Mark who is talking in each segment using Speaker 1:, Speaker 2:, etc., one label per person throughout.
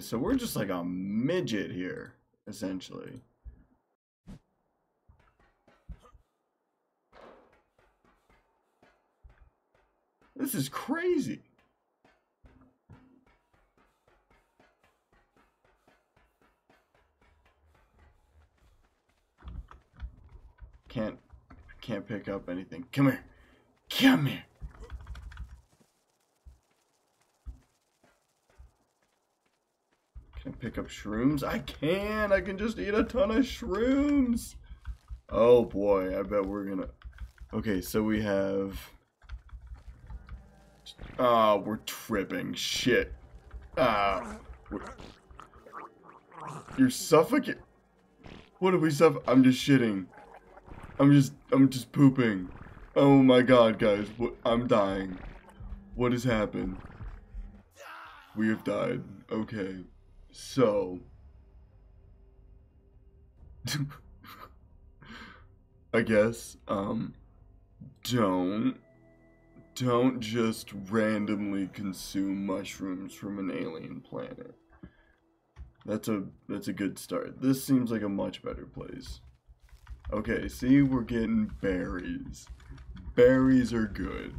Speaker 1: So we're just like a midget here, essentially. This is crazy. Can't can't pick up anything. Come here. Come here. Can I pick up shrooms? I can. I can just eat a ton of shrooms. Oh boy, I bet we're gonna. Okay, so we have. Ah, oh, we're tripping. Shit. Ah. We're... You're suffocating. What are we suff? I'm just shitting. I'm just, I'm just pooping. Oh my god, guys. What? I'm dying. What has happened? We have died. Okay. So. I guess, um, don't, don't just randomly consume mushrooms from an alien planet. That's a, that's a good start. This seems like a much better place. Okay, see, we're getting berries. Berries are good.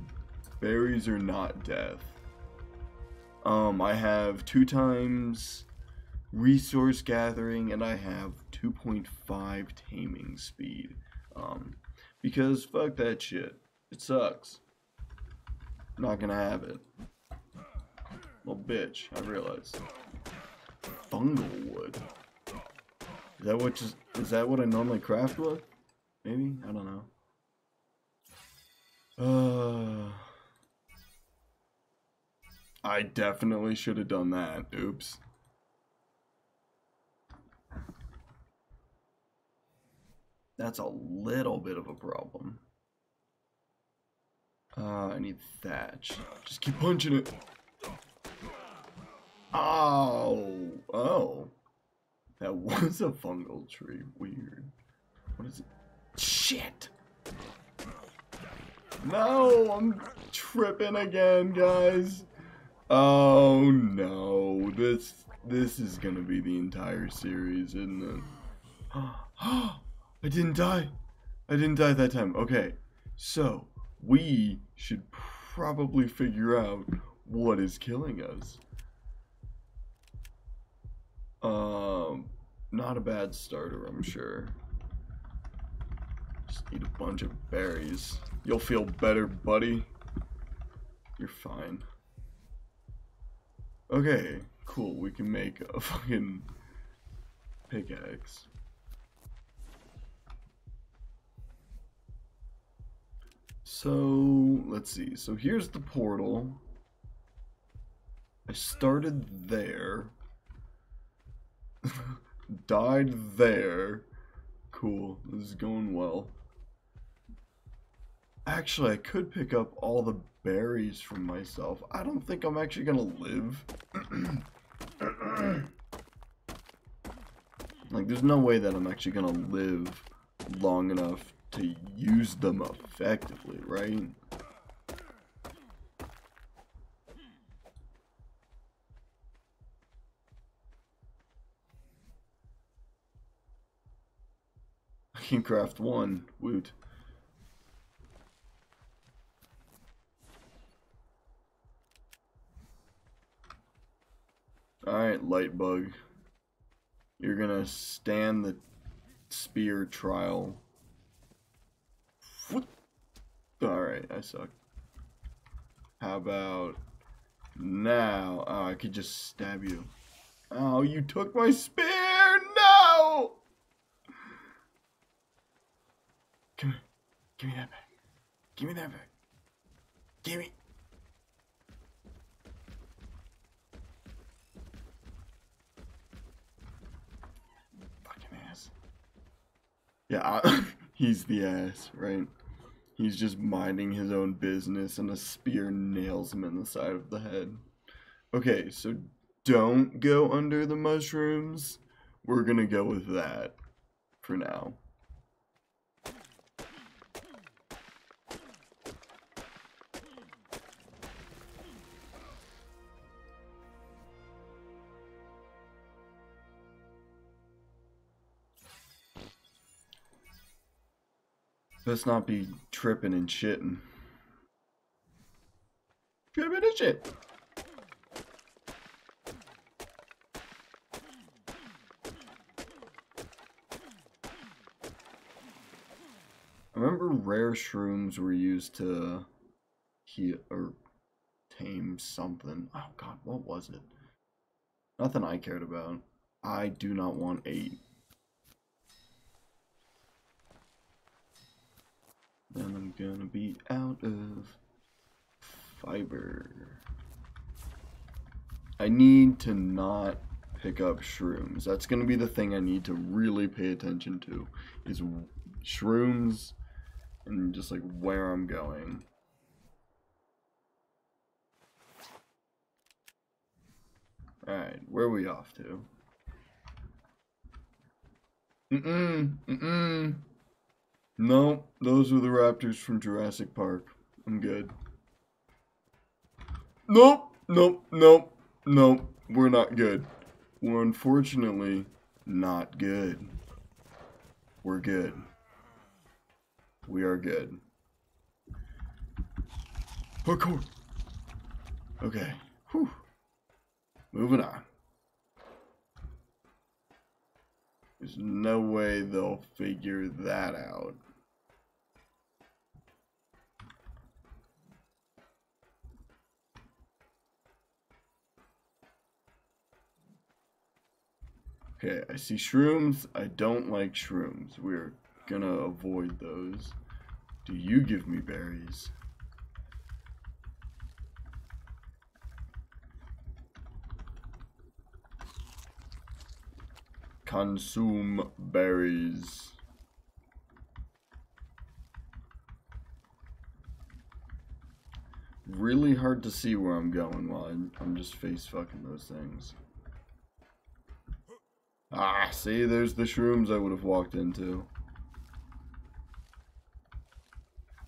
Speaker 1: Berries are not death. Um, I have two times resource gathering and I have 2.5 taming speed. Um, because fuck that shit. It sucks. Not gonna have it. Well, bitch, I realize. Fungal wood. Is that what just, is that what I normally craft with? Maybe? I don't know. Uh, I definitely should have done that. Oops. That's a little bit of a problem. Uh, I need thatch. Just keep punching it. Oh, oh. That was a fungal tree. Weird. What is it? Shit! No, I'm tripping again, guys. Oh no, this this is gonna be the entire series, isn't it? I didn't die. I didn't die that time. Okay, so we should probably figure out what is killing us. Um, not a bad starter, I'm sure. Just eat a bunch of berries. You'll feel better, buddy. You're fine. Okay, cool. We can make a fucking pickaxe. So, let's see. So here's the portal. I started there. Died there. Cool. This is going well. Actually, I could pick up all the berries from myself. I don't think I'm actually gonna live. like, there's no way that I'm actually gonna live long enough to use them effectively, right? I can craft one. Woot. Alright, Lightbug. You're gonna stand the spear trial. Alright, I suck. How about now? Oh, I could just stab you. Oh, you took my spear! No! Come here. Give me that back. Give me that back. Give me. Fucking ass. Yeah, I, he's the ass, right? He's just minding his own business and a spear nails him in the side of the head. Okay, so don't go under the mushrooms. We're gonna go with that for now. Best not be tripping and shitting. Tripping and shit. I remember rare shrooms were used to heal or tame something. Oh god, what was it? Nothing I cared about. I do not want eight. Then I'm gonna be out of fiber. I need to not pick up shrooms. That's gonna be the thing I need to really pay attention to. Is shrooms and just like where I'm going. Alright, where are we off to? Mm-mm, mm-mm. No, those are the raptors from Jurassic Park. I'm good. Nope, nope, nope, nope. We're not good. We're unfortunately not good. We're good. We are good. Parkour. Okay. Whew. Moving on. There's no way they'll figure that out. Okay, I see shrooms. I don't like shrooms. We're gonna avoid those. Do you give me berries? Consume berries. Really hard to see where I'm going while I'm, just face fucking those things. Ah, see, there's the shrooms I would have walked into.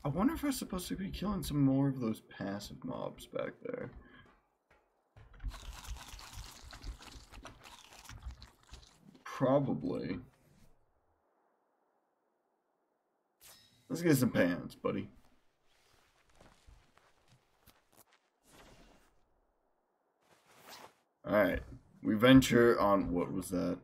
Speaker 1: I wonder if I'm supposed to be killing some more of those passive mobs back there. Probably. Let's get some pants, buddy. Alright. We venture on... What was that?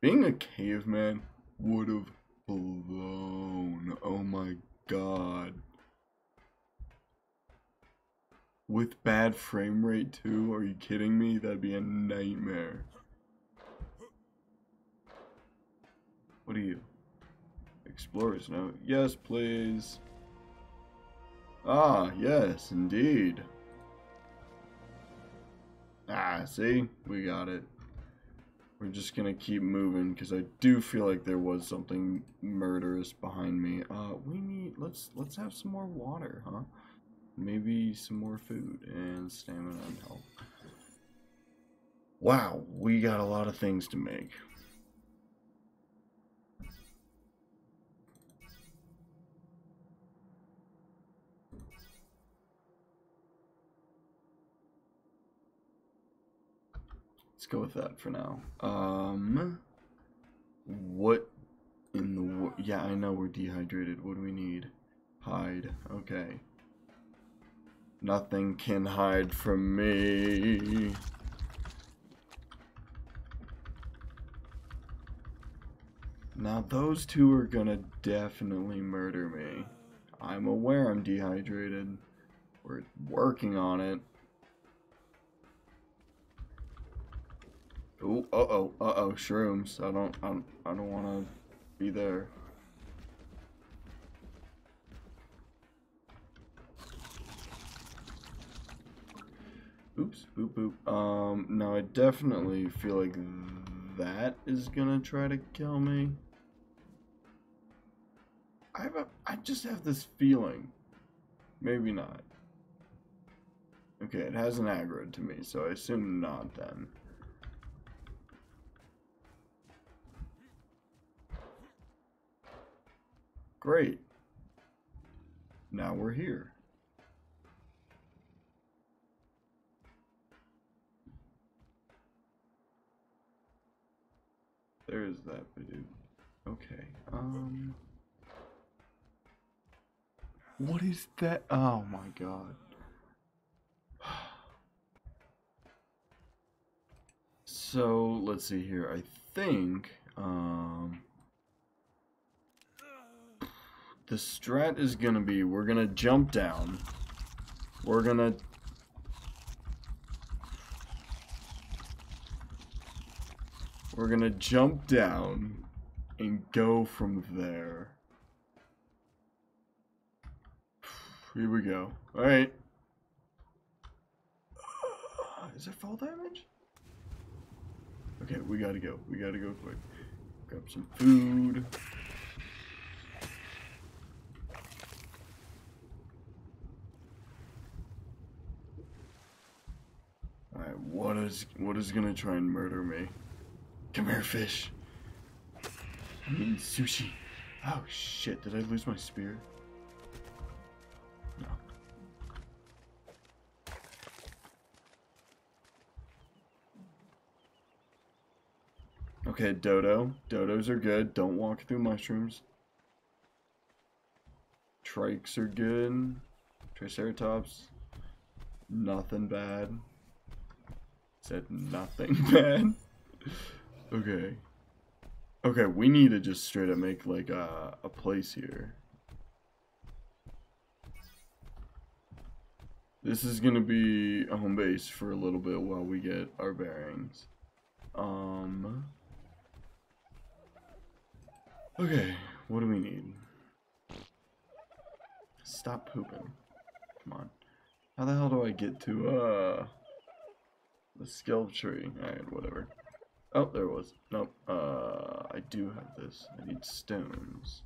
Speaker 1: Being a caveman would have blown. Oh my god. With bad frame rate too? Are you kidding me? That'd be a nightmare. What are you? Explorer's note. Yes, please. Ah, yes, indeed. Ah, see? We got it. We're just gonna keep moving because I do feel like there was something murderous behind me. Uh, we need let's let's have some more water, huh? Maybe some more food and stamina and health. Wow, we got a lot of things to make. Let's go with that for now. Um, what in the yeah? I know we're dehydrated. What do we need? Hide. Okay. Nothing can hide from me. Now those two are gonna definitely murder me. I'm aware I'm dehydrated. We're working on it. Ooh, uh-oh, uh-oh, shrooms. I don't, I don't, I don't want to be there. Oops, boop, boop. Um, now I definitely feel like that is gonna try to kill me. I have a, I just have this feeling. Maybe not. Okay, it has an aggro to me, so I assume not then. Great. Now we're here. There's that dude. Okay. Um. What is that? Oh my god. So let's see here. I think um, the strat is gonna be we're gonna jump down. We're gonna we're gonna jump down and go from there. Here we go. All right. Is there fall damage? Okay, we gotta go. We gotta go quick. Grab some food. Alright, what is what is gonna try and murder me? Come here, fish. I'm eating sushi. Oh shit, did I lose my spear? No. Okay, dodo. Dodos are good. Don't walk through mushrooms. Trikes are good. Triceratops. Nothing bad. Said nothing bad. Okay. Okay, we need to just straight up make like a, a place here. This is gonna be a home base for a little bit while we get our bearings. Um. Okay, what do we need? Stop pooping. Come on. How the hell do I get to, uh... The skill tree? Alright, whatever. Oh, there was. Nope. Uh, I do have this. I need stones.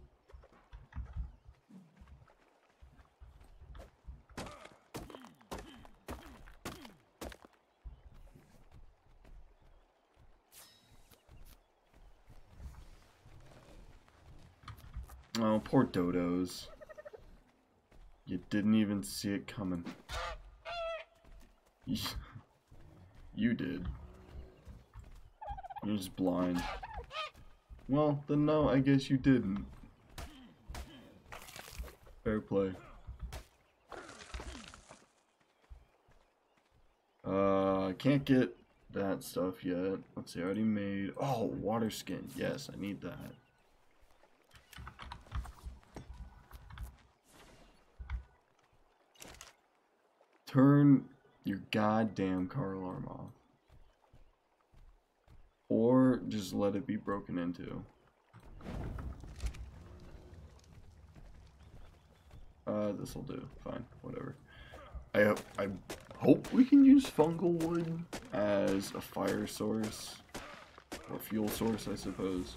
Speaker 1: Oh, poor dodos. You didn't even see it coming. You did. You're just blind. Well, then no, I guess you didn't. Fair play. Uh, I can't get that stuff yet. Let's see, I already made... Oh, water skin. Yes, I need that. Turn your goddamn car alarm off. Or just let it be broken into. Uh, this'll do. Fine, whatever. I hope, I hope we can use fungal wood as a fire source. Or fuel source, I suppose.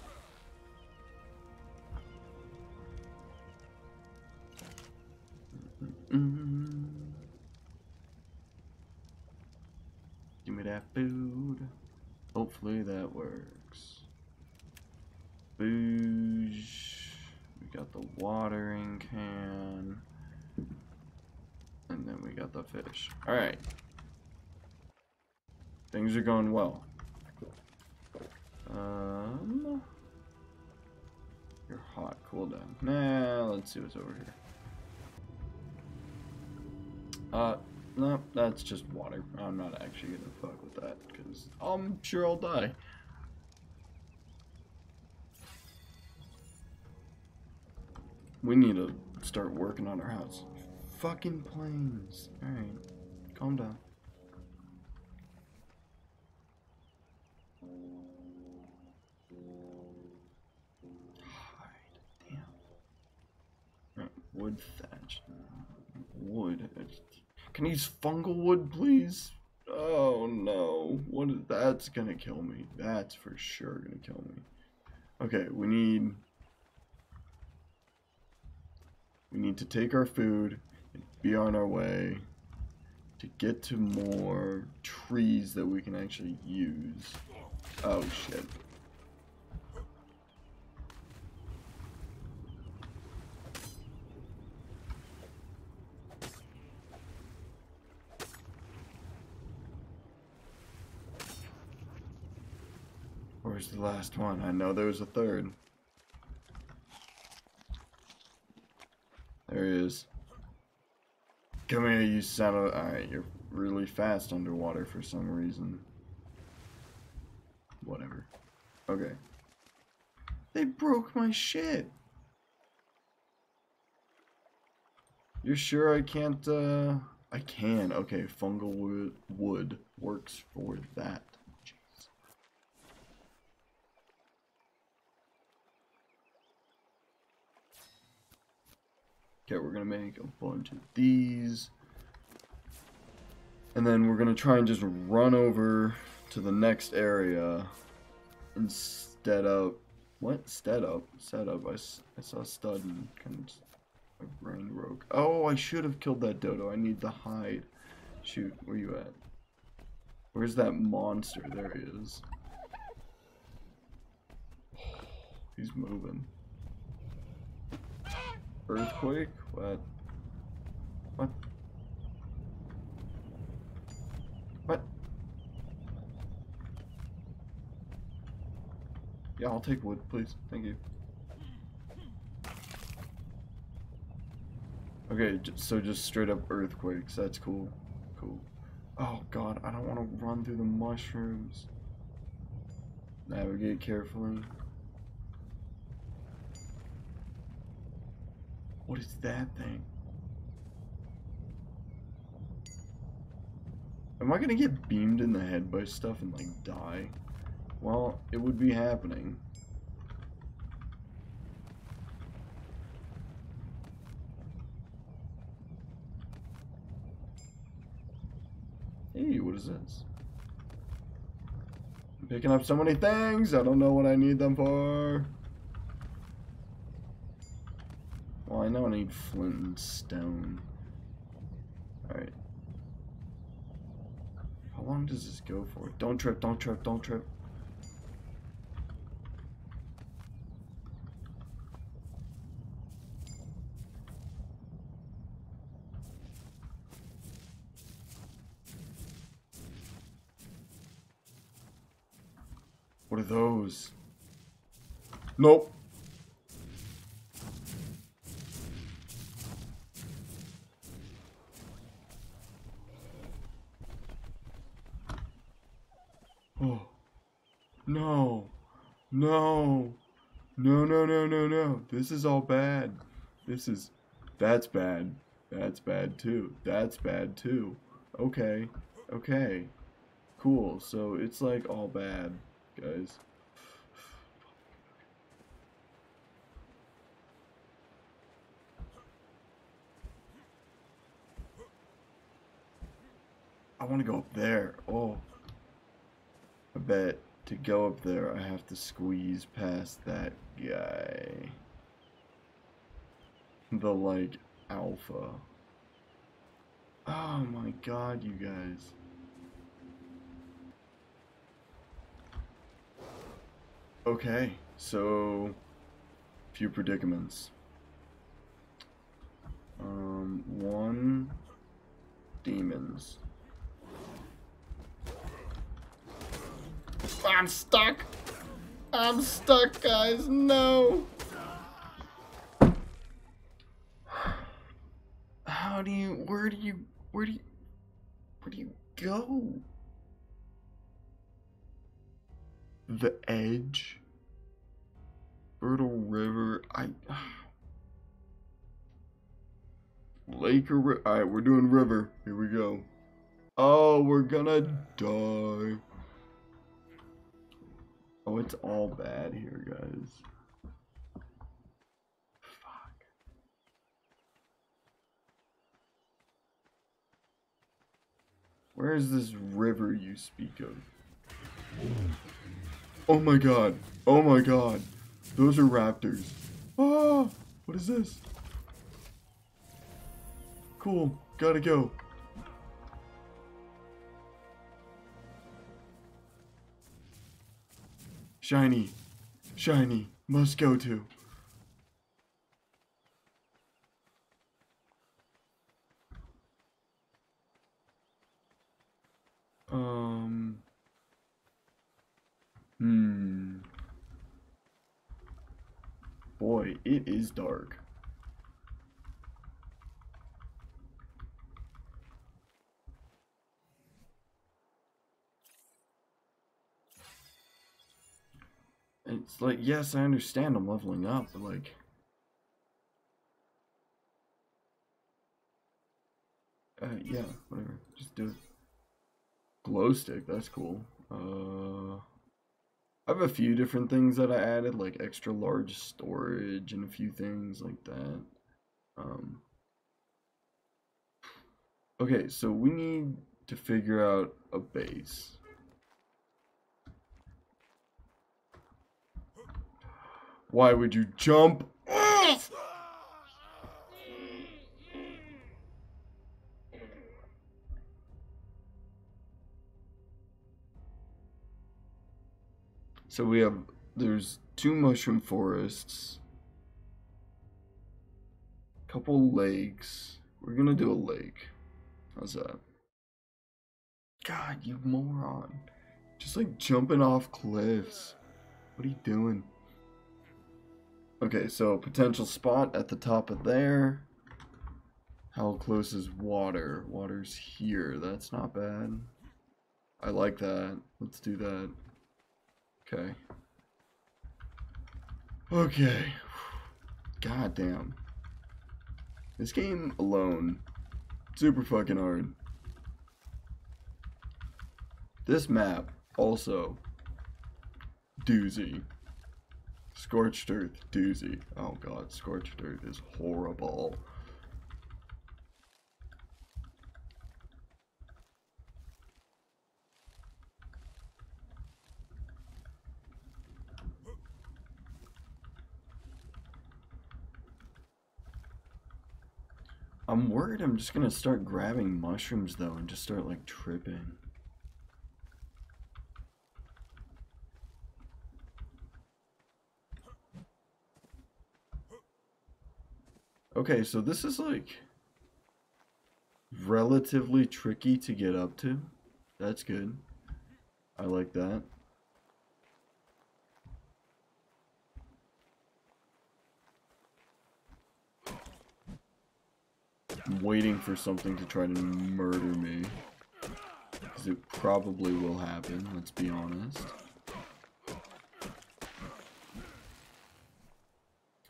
Speaker 1: Mm -hmm. Give me that food. Hopefully that works. Booze. We got the watering can. And then we got the fish. Alright. Things are going well. Um, you're hot. Cool down. Nah, let's see what's over here. Uh, no, that's just water. I'm not actually gonna fuck with that, because I'm sure I'll die. We need to start working on our house. Fucking planes. Alright, calm down. Damn. Wood thatch. Wood. Can you use fungal wood, please? Oh no. What is that's gonna kill me. That's for sure gonna kill me. Okay, we need we need to take our food and be on our way to get to more trees that we can actually use. Oh shit. Where's the last one? I know there was a third. There he is. Come here, you son of... Alright, you're really fast underwater for some reason. Whatever. Okay. They broke my shit. You're sure I can't, uh... I can. Okay, fungal wood, wood works for that. Okay, we're gonna make a bunch of these. And then we're gonna try and just run over to the next area instead of what? Instead of set up. I, I saw stud and kind of a brain rogue. Oh, I should have killed that dodo. I need the hide. Shoot, where you at? Where's that monster? There he is. He's moving. Earthquake? What? What? What? Yeah, I'll take wood, please. Thank you. Okay, so just straight up earthquakes. That's cool. Cool. Oh god, I don't want to run through the mushrooms. Navigate carefully. What is that thing? Am I gonna get beamed in the head by stuff and like die? Well, it would be happening. Hey, what is this? I'm picking up so many things, I don't know what I need them for. Well, I know I need flint and stone. Alright. How long does this go for? Don't trip, don't trip, don't trip. What are those? Nope. Oh. No. No. No, no, no, no, no. This is all bad. This is... That's bad. That's bad too. That's bad too. Okay. Okay. Cool. So it's like all bad guys. I want to go up there. Oh. I bet to go up there, I have to squeeze past that guy. The, like, alpha. Oh my god, you guys. Okay, so few predicaments. Um, one, demons. I'm stuck. I'm stuck, guys. No. How do you? Where do you? Where do you? Where do you go? The Edge. Fertile River. I. Lake or Alright, we're doing river. Here we go. Oh, we're gonna die. Oh, it's all bad here, guys. Fuck. Where is this river you speak of? Oh my god. Oh my god. Those are raptors. Ah! What is this? Cool. Gotta go. Shiny. Shiny. Must go to. Um... Hmm. it is dark. Like, yes, I understand I'm leveling up, but like... Uh, yeah, whatever. Just do it. Glow stick, that's cool. Uh, I have a few different things that I added, like extra large storage and a few things like that. Um, okay, so we need to figure out a base. Why would you jump? So we have, there's two mushroom forests, couple lakes. We're gonna do a lake. How's that? God, you moron. Just like jumping off cliffs. What are you doing? Okay, so potential spot at the top of there. How close is water? Water's here. That's not bad. I like that. Let's do that. Okay. Okay. God damn. This game alone, super fucking hard. This map, also, doozy. Scorched Earth, doozy. Oh god, Scorched Earth is horrible. I'm worried I'm just gonna start grabbing mushrooms though and just start like tripping. Okay, so this is like relatively tricky to get up to. That's good. I like that. I'm waiting for something to try to murder me. Because it probably will happen, let's be honest.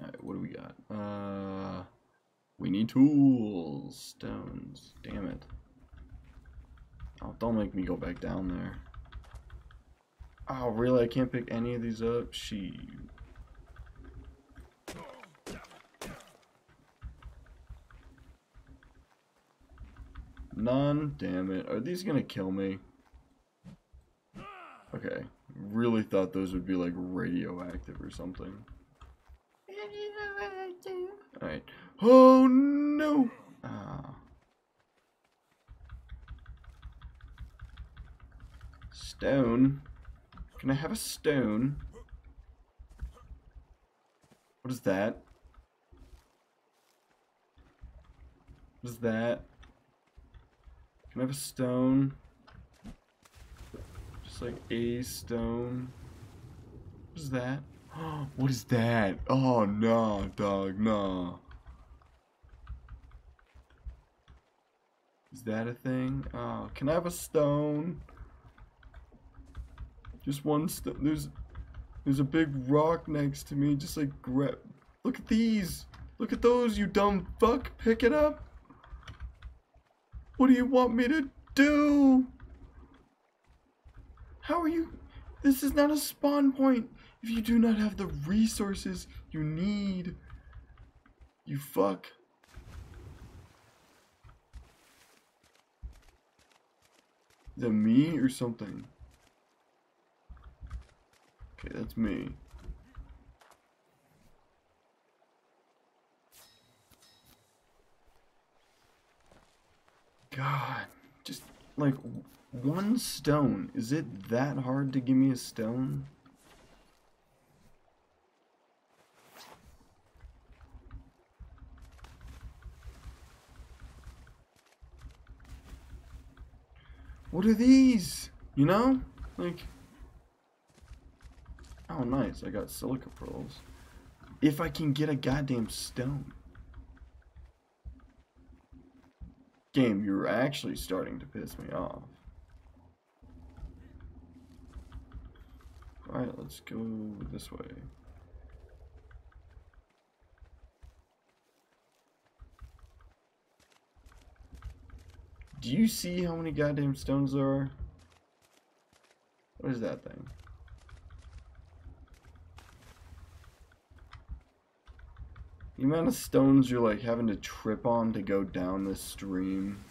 Speaker 1: Alright, what do we got? Uh, we need tools. Stones. Damn it. Oh, don't make me go back down there. Oh, really? I can't pick any of these up? She. None? Damn it. Are these gonna kill me? Okay. Really thought those would be like radioactive or something. Alright. Oh no! Ah. Stone. Can I have a stone? What is that? What is that? Can I have a stone? Just like a stone. What is that? what is that? Oh, no, dog, no. Is that a thing? Oh, can I have a stone? Just one stone. There's, there's a big rock next to me. Just like grab. Look at these. Look at those, you dumb fuck. Pick it up. What do you want me to do? How are you? This is not a spawn point. If you do not have the resources you need, you fuck. That me or something? Okay, that's me. God, just like one stone. Is it that hard to give me a stone? What are these? You know? Like... Oh, nice. I got silica pearls. If I can get a goddamn stone. Game, you're actually starting to piss me off. Alright, let's go this way. Do you see how many goddamn stones there are? What is that thing? The amount of stones you're like having to trip on to go down this stream.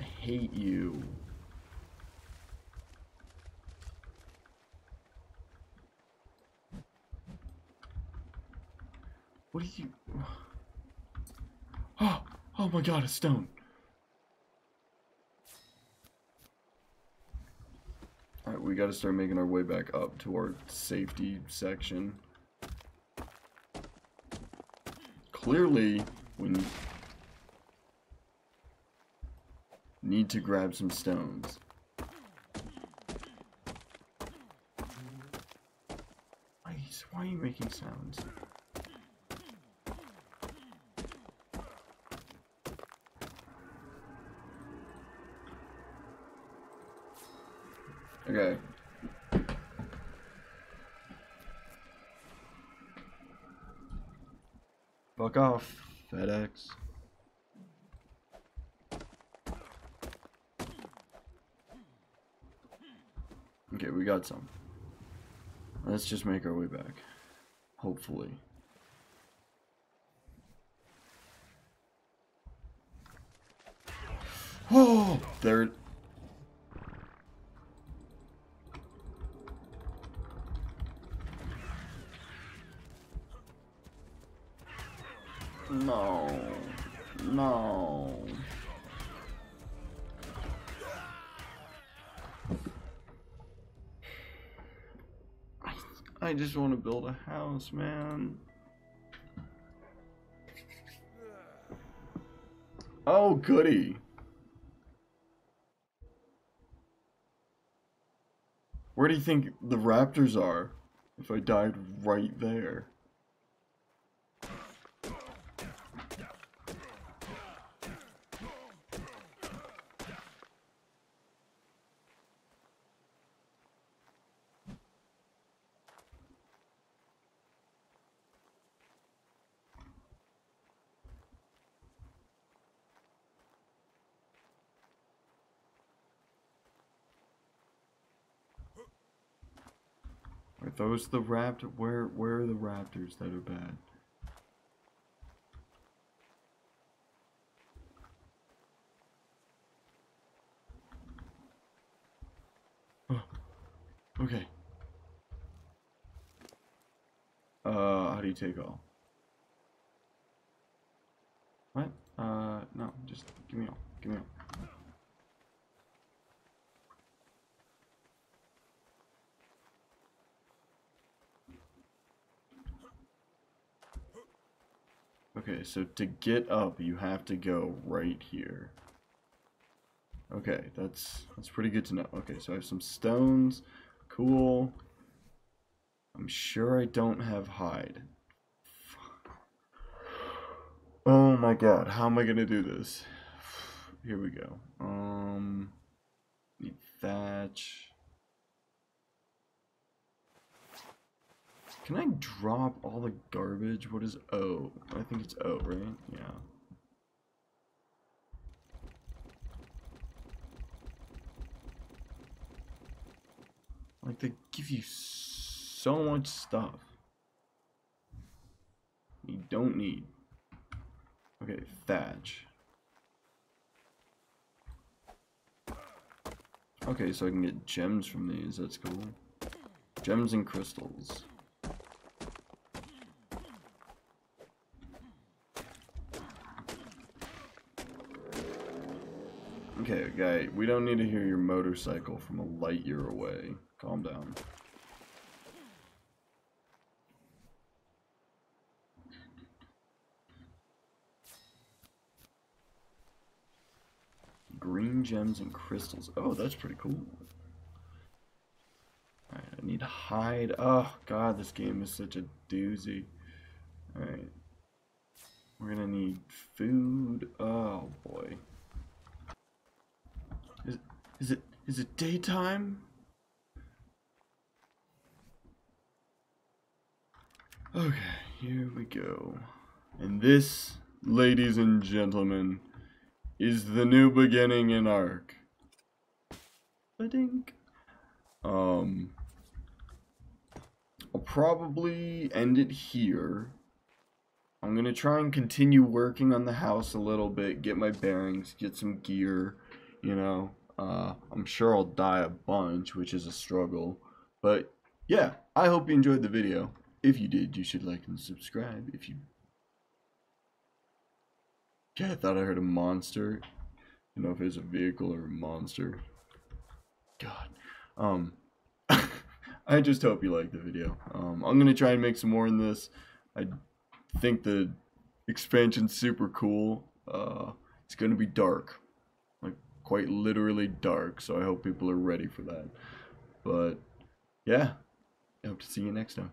Speaker 1: I hate you. What are you... Oh, oh my god, a stone. Alright, we gotta start making our way back up to our safety section. Clearly, we need to grab some stones. Why, are you making sounds? Okay. Fuck off, FedEx. Okay, we got some. Let's just make our way back. Hopefully. Oh, there No. No. I, just want to build a house, man. Oh, goody. Where do you think the raptors are if I died right there? Those the raptor? Where where are the raptors that are bad? Oh, okay. Uh, how do you take all? What? Uh, no, just give me all. Give me all. Okay, so to get up, you have to go right here. Okay, that's that's pretty good to know. Okay, so I have some stones. Cool. I'm sure I don't have hide. Oh my god, how am I gonna do this? Here we go. Um, need thatch. Can I drop all the garbage? What is O? I think it's O, right? Yeah. Like, they give you so much stuff. You don't need. Okay, thatch. Okay, so I can get gems from these. That's cool. Gems and crystals. Okay, guy, we don't need to hear your motorcycle from a light year away. Calm down. Green gems and crystals. Oh, that's pretty cool. Alright, I need to hide. Oh, God, this game is such a doozy. Alright. We're gonna need food. Oh, boy. Is, it, is it daytime? Okay, here we go. And this, ladies and gentlemen, is the new beginning in Ark. Ba-dink. Um, I'll probably end it here. I'm going to try and continue working on the house a little bit, get my bearings, get some gear, you know. Uh, I'm sure I'll die a bunch, which is a struggle. But yeah, I hope you enjoyed the video. If you did, you should like and subscribe. If you... Yeah, I thought I heard a monster. You know if it's a vehicle or a monster. God. Um, I just hope you liked the video. Um, I'm going to try and make some more in this. I think the expansion's super cool. Uh, it's going to be dark. Quite literally dark. So I hope people are ready for that. But, yeah. I hope to see you next time.